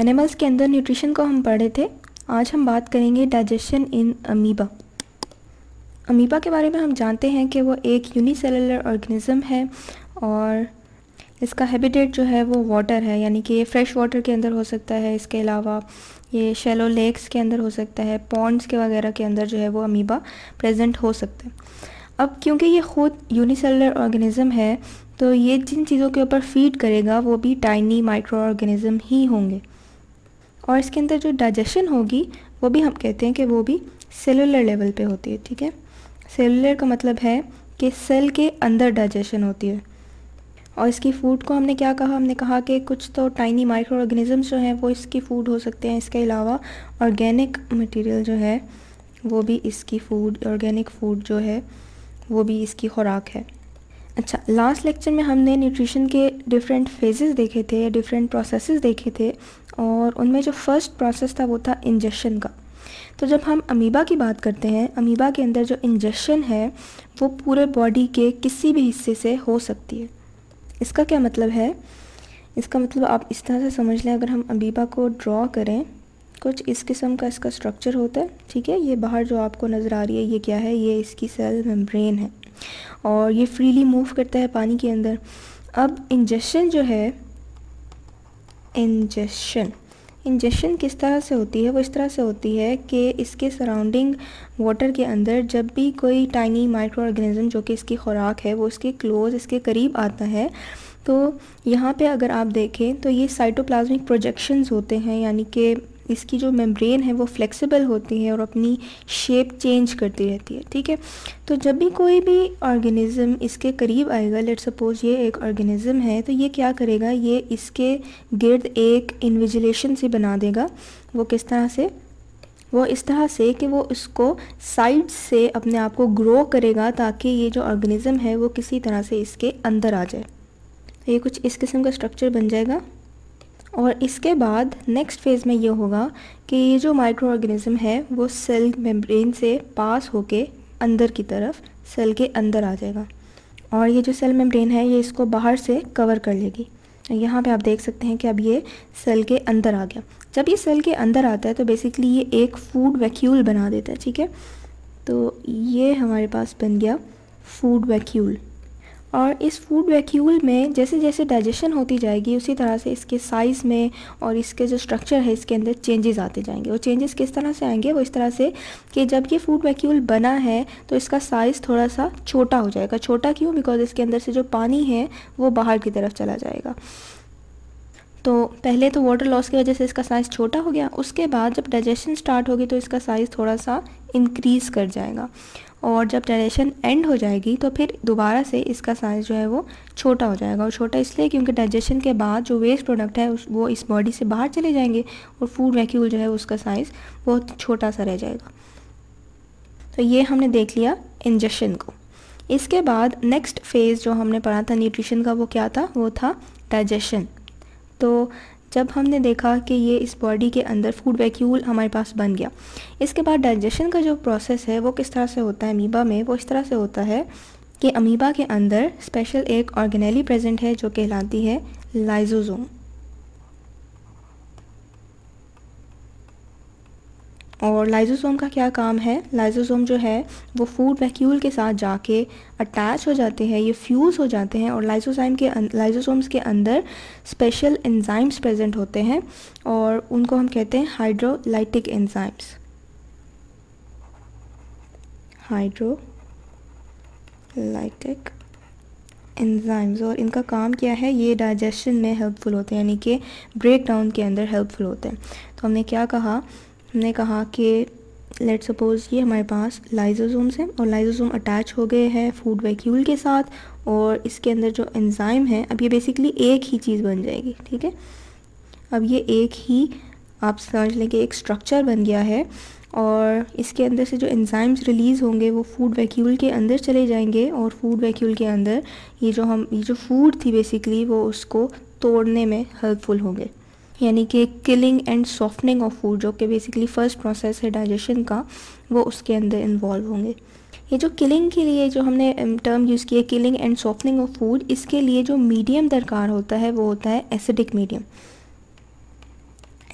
Animals के अंदर nutrition को हम पढ़े थे। आज हम बात करेंगे डाइजेशन इन अमीबा अमीबा के बारे में हम जानते हैं कि वो एक यूनिसेलुलर ऑर्गेनिज़म है और इसका हैबिटेट जो है वो वाटर है, यानी कि ये फ्रेश वाटर के अंदर हो सकता है। इसके अलावा ये शेलो लेक्स के अंदर हो सकता है पॉन्ड्स के वगैरह के अंदर जो है वो अमीबा प्रेजेंट हो सकता है। अब क्योंकि ये ख़ुद यूनिसेलुलर ऑर्गेनिज़म है तो ये जिन चीज़ों के ऊपर फ़ीड करेगा, वो भी टाइनी माइक्रो ऑर्गेनिज़म ही होंगे। और इसके अंदर जो डाइजेशन होगी, वो भी हम कहते हैं कि वो भी सेलुलर लेवल पे होती है, ठीक है? सेलुलर का मतलब है कि सेल के अंदर डाइजेशन होती है। और इसकी फ़ूड को हमने क्या कहा? हमने कहा कि कुछ तो टाइनी माइक्रो ऑर्गेनिज़म्स जो हैं, वो इसकी फ़ूड हो सकते हैं। इसके अलावा ऑर्गेनिक मटेरियल जो है, वो भी इसकी फ़ूड ऑर्गेनिक फ़ूड जो है, वो भी इसकी खुराक है। अच्छा लास्ट लेक्चर में हमने न्यूट्रिशन के डिफरेंट फेजेस देखे थे डिफरेंट प्रोसेसेस देखे थे, और उनमें जो फ़र्स्ट प्रोसेस था वो था इंजेक्शन का। तो जब हम अमीबा की बात करते हैं अमीबा के अंदर जो इंजेक्शन है, वो पूरे बॉडी के किसी भी हिस्से से हो सकती है। इसका क्या मतलब है? इसका मतलब आप इस तरह से समझ लें, अगर हम अमीबा को ड्रॉ करें, कुछ इस किस्म का इसका स्ट्रक्चर होता है, ठीक है? ये बाहर जो आपको नज़र आ रही है, ये क्या है? ये इसकी सेल मेम्ब्रेन है। और ये फ्रीली मूव करता है पानी के अंदर। अब इंजेक्शन जो है इंजेक्शन इंजेक्शन किस तरह से होती है? वो इस तरह से होती है कि इसके सराउंडिंग वाटर के अंदर जब भी कोई टाइनी माइक्रो ऑर्गेनिज्म जो कि इसकी खुराक है, वो इसके क्लोज इसके करीब आता है तो यहाँ पे अगर आप देखें तो ये साइटोप्लाज्मिक प्रोजेक्शंस होते हैं, यानी कि इसकी जो मेम्ब्रेन है वो फ्लेक्सिबल होती है और अपनी शेप चेंज करती रहती है, ठीक है? तो जब भी कोई भी ऑर्गेनिज़म इसके करीब आएगा लेट सपोज़ ये एक ऑर्गेनिज़म है तो ये क्या करेगा? ये इसके गिर्द एक इन्विजिलेशन से बना देगा। वो किस तरह से? वो इस तरह से कि वो इसको साइड से अपने आप को ग्रो करेगा ताकि ये जो ऑर्गेनिज़म है वो किसी तरह से इसके अंदर आ जाए। तो ये कुछ इस किस्म का स्ट्रक्चर बन जाएगा। और इसके बाद नेक्स्ट फ़ेज़ में ये होगा कि ये जो माइक्रो ऑर्गेनिज़म है, वो सेल मेम्ब्रेन से पास होके अंदर की तरफ़ सेल के अंदर आ जाएगा। और ये जो सेल मेम्ब्रेन है, ये इसको बाहर से कवर कर लेगी। यहाँ पे आप देख सकते हैं कि अब ये सेल के अंदर आ गया। जब ये सेल के अंदर आता है तो बेसिकली ये एक फ़ूड वैक्यूल बना देता है, ठीक है? तो ये हमारे पास बन गया फ़ूड वैक्यूल और इस फ़ूड वैक्यूल में जैसे जैसे डाइजेशन होती जाएगी, उसी तरह से इसके साइज़ में और इसके जो स्ट्रक्चर है, इसके अंदर चेंजेस आते जाएँगे। और चेंजेस किस तरह से आएँगे? वो इस तरह से कि जब ये फ़ूड वैक्यूल बना है तो इसका साइज़ थोड़ा सा छोटा हो जाएगा। छोटा क्यों? बिकॉज़ इसके अंदर से जो पानी है, वो बाहर की तरफ़ चला जाएगा। तो पहले तो वाटर लॉस की वजह से इसका साइज़ छोटा हो गया। उसके बाद जब डाइजेशन स्टार्ट होगी तो इसका साइज़ थोड़ा सा इंक्रीज़ कर जाएगा। और जब डाइजेशन एंड हो जाएगी तो फिर दोबारा से इसका साइज़ जो है वो छोटा हो जाएगा। और छोटा इसलिए क्योंकि डाइजेशन के बाद जो वेस्ट प्रोडक्ट है, उस, वो इस बॉडी से बाहर चले जाएँगे और फ़ूड वैक्यूल जो है उसका साइज़ बहुत छोटा सा रह जाएगा। तो ये हमने देख लिया इंजेक्शन को। इसके बाद नेक्स्ट फ़ेज़ जो हमने पढ़ा था न्यूट्रिशन का, वो क्या था? वो था डाइजेशन तो जब हमने देखा कि ये इस बॉडी के अंदर फ़ूड वैक्यूल हमारे पास बन गया। इसके बाद डाइजेशन का जो प्रोसेस है, वो किस तरह से होता है अमीबा में, वो इस तरह से होता है कि अमीबा के अंदर स्पेशल एक ऑर्गेनेली प्रेजेंट है जो कहलाती है लाइजोजोम और लाइजोसोम का क्या काम है? लाइजोसोम जो है, वो फ़ूड वैक्यूल के साथ जाके अटैच हो जाते हैं, ये फ्यूज़ हो जाते हैं और लाइजोसाइम के लाइजोसोम्स के अंदर स्पेशल एंजाइम्स प्रेजेंट होते हैं और उनको हम कहते हैं हाइड्रोलाइटिक एंजाइम्स हाइड्रोलाइटिक एंजाइम्स और इनका काम क्या है? ये डाइजेशन में हेल्पफुल होते हैं, यानी कि ब्रेक डाउन के अंदर हेल्पफुल होते हैं। तो हमने क्या कहा? हमने कहा कि लेट सपोज़ ये हमारे पास लाइजोसोम्स हैं और लाइजोसोम अटैच हो गए हैं फ़ूड वैक्यूल के साथ और इसके अंदर जो एंजाइम है, अब ये बेसिकली एक ही चीज़ बन जाएगी, ठीक है? अब ये एक ही, आप समझ लें कि एक स्ट्रक्चर बन गया है और इसके अंदर से जो एंजाइम्स रिलीज़ होंगे वो फ़ूड वैक्यूल के अंदर चले जाएँगे और फ़ूड वैक्यूल के अंदर ये जो हम, ये जो फ़ूड थी बेसिकली वो उसको तोड़ने में हेल्पफुल होंगे। यानी कि killing and softening of food जो कि बेसिकली फ़र्स्ट प्रोसेस है डाइजेशन का, वो उसके अंदर इन्वॉल्व होंगे। ये जो किलिंग के लिए जो हमने टर्म यूज़ किया killing and softening of food इसके लिए जो मीडियम दरकार होता है, वो होता है एसिडिक मीडियम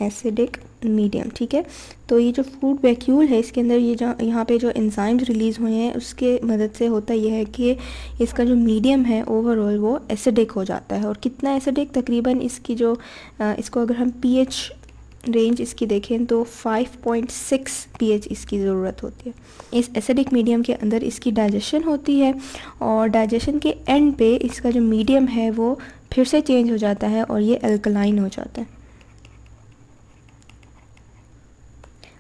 एसिडिक मीडियम ठीक है? तो ये जो फ़ूड वैक्यूल है, इसके अंदर ये जो, यहाँ पे जो एंजाइम्स रिलीज़ हुए हैं, उसके मदद से होता यह है कि इसका जो मीडियम है ओवरऑल वो एसिडिक हो जाता है। और कितना एसिडिक तकरीबन इसकी जो इसको अगर हम पीएच रेंज इसकी देखें तो 5.6 पीएच इसकी ज़रूरत होती है। इस एसिडिक मीडियम के अंदर इसकी डाइजेशन होती है, और डाइजेशन के एंड पे इसका जो मीडियम है, वो फिर से चेंज हो जाता है, और ये अल्कलाइन हो जाता है।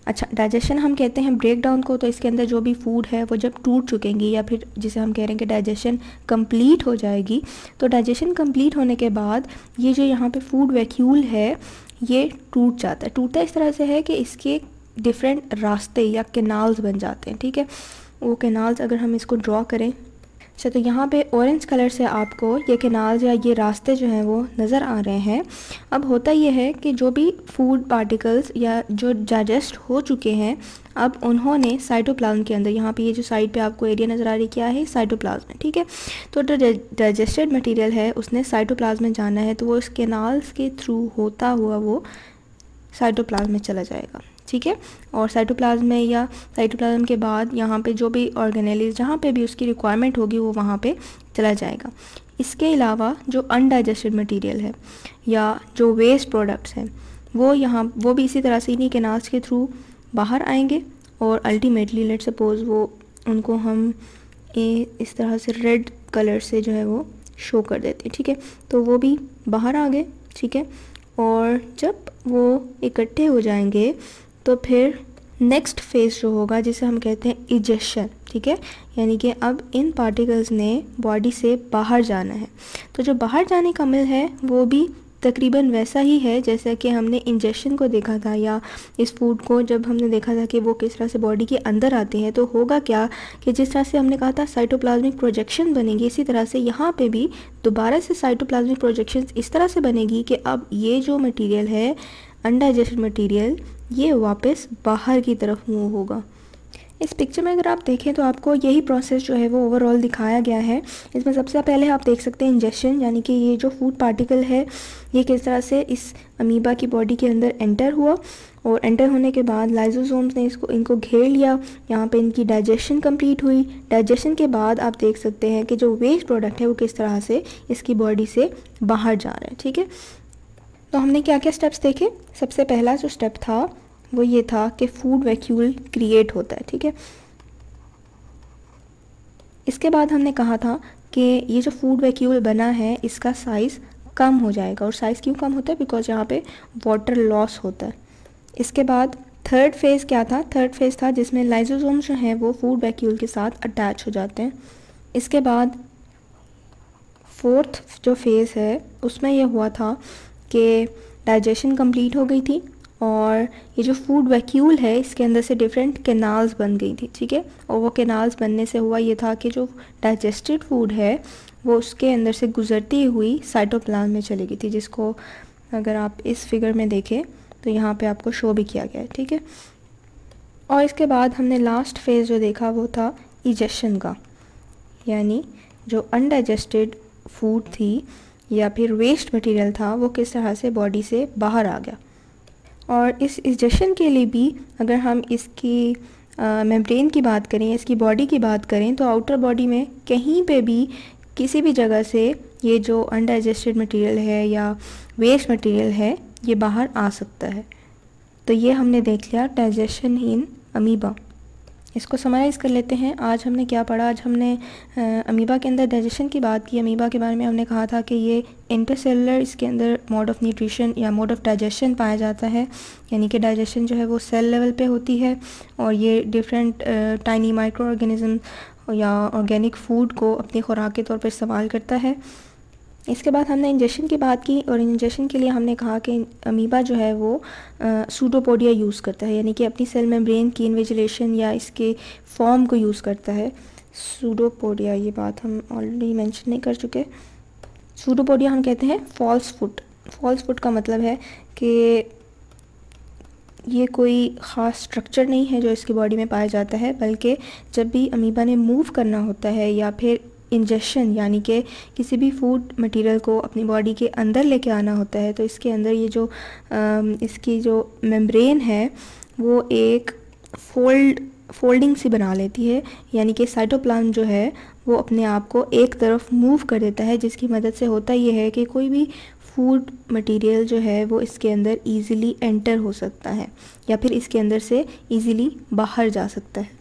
अच्छा डाइजेशन हम कहते हैं ब्रेक डाउन को तो इसके अंदर जो भी फ़ूड है, वो जब टूट चुकेंगी या फिर जिसे हम कह रहे हैं कि डाइजेशन कंप्लीट हो जाएगी तो डाइजेशन कंप्लीट होने के बाद ये जो यहाँ पे फ़ूड वैक्यूल है, ये टूट जाता है। टूटता इस तरह से है कि इसके डिफरेंट रास्ते या केनाल्स बन जाते हैं, ठीक है? वो केनाल्स अगर हम इसको ड्रॉ करें अच्छा तो यहाँ पे ऑरेंज कलर से आपको ये केनाल्स या ये रास्ते जो हैं वो नज़र आ रहे हैं। अब होता ये है कि जो भी फ़ूड पार्टिकल्स या जो डाइजेस्ट हो चुके हैं, अब उन्होंने साइटोप्लाज्म के अंदर, यहाँ पे ये जो साइड पे आपको एरिया नज़र आ रही क्या है? साइटोप्लाज्म है ठीक है? तो जो डाइजेस्टेड मटेरियल है, उसने साइटोप्लाज्म में जाना है तो वो इस केनाल्स के थ्रू होता हुआ वो साइटोप्लाज्म में चला जाएगा। ठीक है? और साइटोप्लाज्म में या साइटोप्लाज्म के बाद यहाँ पे जो भी ऑर्गेनेलिस जहाँ पे भी उसकी रिक्वायरमेंट होगी, वो वहाँ पे चला जाएगा। इसके अलावा जो अनडाइजेस्टेड मटेरियल है या जो वेस्ट प्रोडक्ट्स हैं, वो यहाँ, वो भी इसी तरह से इन्हीं केनाल्स के थ्रू बाहर आएँगे और अल्टीमेटली लेट सपोज़ वो, उनको हम इस तरह से रेड कलर से जो है वो शो कर देते हैं, ठीक है? तो वो भी बाहर आ गए, ठीक है? और जब वो इकट्ठे हो जाएँगे तो फिर नेक्स्ट फ़ेज़ जो होगा, जिसे हम कहते हैं इजेशन ठीक है? यानी कि अब इन पार्टिकल्स ने बॉडी से बाहर जाना है। तो जो बाहर जाने का अमल है, वो भी तकरीबन वैसा ही है, जैसा कि हमने इंजेक्शन को देखा था, या इस फ़ूड को जब हमने देखा था कि वो किस तरह से बॉडी के अंदर आते हैं तो होगा क्या कि जिस तरह से हमने कहा था साइटोप्लाज्मिक प्रोजेक्शन बनेगी, इसी तरह से यहाँ पे भी दोबारा से साइटोप्लाज्मिक प्रोजेक्शन इस तरह से बनेगी कि अब ये जो मटीरियल है अनडाइजेस्टेड मटीरियल ये वापस बाहर की तरफ़ मूव होगा। इस पिक्चर में अगर आप देखें तो आपको यही प्रोसेस जो है वो ओवरऑल दिखाया गया है। इसमें सबसे पहले आप देख सकते हैं इंजेक्शन यानी कि ये जो फ़ूड पार्टिकल है, ये किस तरह से इस अमीबा की बॉडी के अंदर एंटर हुआ और एंटर होने के बाद लाइजोसोम्स ने इसको, इनको घेर लिया। यहाँ पे इनकी डाइजेशन कंप्लीट हुई। डाइजेशन के बाद आप देख सकते हैं कि जो वेस्ट प्रोडक्ट है वो किस तरह से इसकी बॉडी से बाहर जा रहा है, ठीक है? तो हमने क्या क्या स्टेप्स देखे? सबसे पहला जो स्टेप था, वो ये था कि फ़ूड वैक्यूल क्रिएट होता है, ठीक है? इसके बाद हमने कहा था कि ये जो फ़ूड वैक्यूल बना है, इसका साइज़ कम हो जाएगा। और साइज़ क्यों कम होता है? बिकॉज़ यहाँ पे वाटर लॉस होता है। इसके बाद थर्ड फ़ेज़ क्या था? थर्ड फ़ेज़ था जिसमें लाइजोजोम जो हैं, वो फ़ूड वैक्यूल के साथ अटैच हो जाते हैं। इसके बाद फोर्थ जो फ़ेज़ है, उसमें यह हुआ था कि डाइजेशन कंप्लीट हो गई थी और ये जो फ़ूड वैक्यूल है, इसके अंदर से डिफरेंट केनाल्स बन गई थी, ठीक है? और वो केनाल्स बनने से हुआ ये था कि जो डाइजेस्टेड फ़ूड है, वो उसके अंदर से गुज़रती हुई साइटोप्लाज्म में चली गई थी, जिसको अगर आप इस फिगर में देखें तो यहाँ पे आपको शो भी किया गया है, ठीक है? और इसके बाद हमने लास्ट फ़ेज़ जो देखा, वो था इजेशन का, यानी जो अनडाइजेस्टेड फ़ूड थी या फिर वेस्ट मटेरियल था, वो किस तरह से बॉडी से बाहर आ गया। और इस इजेशन के लिए भी अगर हम इसकी मेम्ब्रेन की बात करें, इसकी बॉडी की बात करें तो आउटर बॉडी में कहीं पे भी किसी भी जगह से ये जो अनडाइजेस्टेड मटेरियल है या वेस्ट मटेरियल है, ये बाहर आ सकता है। तो ये हमने देख लिया डाइजेशन इन अमीबा इसको समराइज़ कर लेते हैं। आज हमने क्या पढ़ा? आज हमने अमीबा के अंदर डाइजेशन की बात की। अमीबा के बारे में हमने कहा था कि ये इंटरसेलुलर इसके अंदर मोड ऑफ़ न्यूट्रिशन या मोड ऑफ़ डाइजेशन पाया जाता है। यानी कि डाइजेशन जो है वो सेल लेवल पे होती है और ये डिफरेंट टाइनी माइक्रो ऑर्गेनिज़म या ऑर्गेनिक फ़ूड को अपनी खुराक के तौर पर इस्तेमाल करता है। इसके बाद हमने इंजेक्शन की बात की और इंजेक्शन के लिए हमने कहा कि अमीबा जो है वो सूडोपोडिया यूज़ करता है, यानी कि अपनी सेल में ब्रेन की इन्विजिलेशन या इसके फॉर्म को यूज़ करता है। सूडोपोडिया ये बात हम ऑलरेडी मेंशन नहीं कर चुके। सूडोपोडिया हम कहते हैं फॉल्स फुट फॉल्स फुट का मतलब है कि ये कोई ख़ास स्ट्रक्चर नहीं है जो इसकी बॉडी में पाया जाता है, बल्कि जब भी अमीबा ने मूव करना होता है या फिर इंजेक्शन यानी कि किसी भी फ़ूड मटेरियल को अपनी बॉडी के अंदर लेके आना होता है तो इसके अंदर ये जो इसकी जो मेम्ब्रेन है, वो एक फोल्ड फोल्डिंग सी बना लेती है, यानी कि साइटोप्लाज्म जो है, वो अपने आप को एक तरफ़ मूव कर देता है, जिसकी मदद से होता ये है कि कोई भी फ़ूड मटेरियल जो है, वो इसके अंदर इजीली एंटर हो सकता है, या फिर इसके अंदर से इजीली बाहर जा सकता है।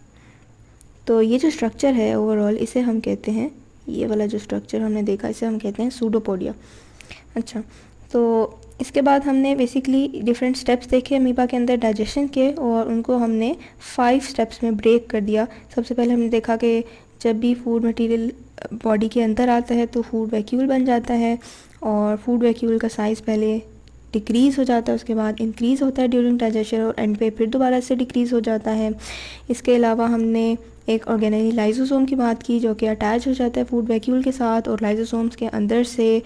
तो ये जो स्ट्रक्चर है ओवरऑल इसे हम कहते हैं, ये वाला जो स्ट्रक्चर हमने देखा, इसे हम कहते हैं सूडोपोडिया अच्छा तो इसके बाद हमने बेसिकली डिफरेंट स्टेप्स देखे अमीबा के अंदर डाइजेशन के, और उनको हमने फाइव स्टेप्स में ब्रेक कर दिया। सबसे पहले हमने देखा कि जब भी फ़ूड मटेरियल बॉडी के अंदर आता है तो फ़ूड वैक्यूल बन जाता है, और फ़ूड वैक्यूल का साइज़ पहले डिक्रीज़ हो जाता है, उसके बाद इंक्रीज़ होता है ड्यूरिंग डाइजेशन और एंड पे फिर दोबारा से डिक्रीज़ हो जाता है। इसके अलावा हमने एक ऑर्गेनिक लाइजोसोम की बात की जो कि अटैच हो जाता है फ़ूड वैक्यूल के साथ और लाइजोसोम्स के अंदर से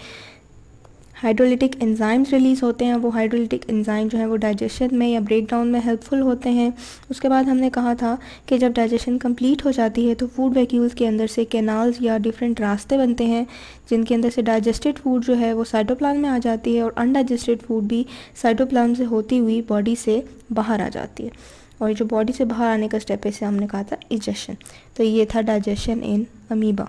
हाइड्रोलिटिक एंजाइम्स रिलीज़ होते हैं। वो हाइड्रोलिटिक एंजाइम जो है वो डाइजेशन में या ब्रेक डाउन में हेल्पफुल होते हैं। उसके बाद हमने कहा था कि जब डाइजेशन कंप्लीट हो जाती है तो फ़ूड वैक्यूल्स के अंदर से कैनाल्स या डिफरेंट रास्ते बनते हैं, जिनके अंदर से डाइजेस्टेड फ़ूड जो है वो साइटोप्लान में आ जाती है और अनडाइजेस्टेड फ़ूड भी साइटोप्लान से होती हुई बॉडी से बाहर आ जाती है। और जो बॉडी से बाहर आने का स्टेप है, इसे हमने कहा था इजेशन तो ये था डाइजेशन इन अमीबा